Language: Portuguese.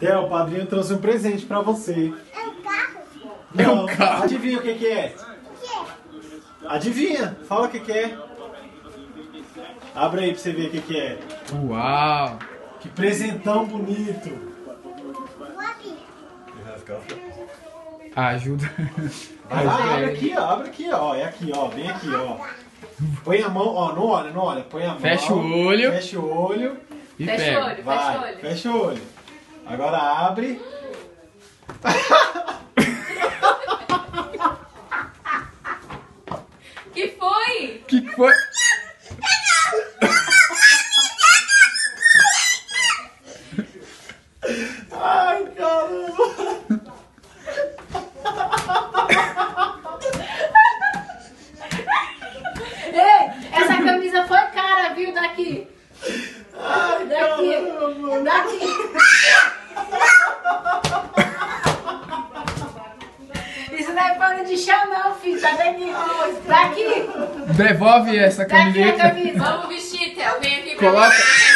Theo, o padrinho trouxe um presente pra você. É um carro? É um Não, carro. Adivinha o que, que é? O que é? Adivinha? Fala o que, que é. Abre aí pra você ver o que, que é. Uau! Que presentão bonito. Vou abrir. Ajuda. Vai lá, abre aqui, ó. Abre aqui, ó. É aqui, ó. Vem aqui, ó. Põe a mão, ó. Não olha, não olha. Põe a mão. Fecha o olho. Fecha o olho. E Fecha o pega. olho, fecha o Vai. olho. Fecha o olho. Agora abre. Que foi? que foi? Ai, caramba. Ei, essa camisa foi cara, viu? Daqui. Ai, Daqui. caramba. Daqui. Não é pano de chão, não, filho. Tá daqui. Daqui. Devolve essa Daqui a camiseta. camisa. Vamos vestir, Theo. Vem aqui pra Coloca. mim.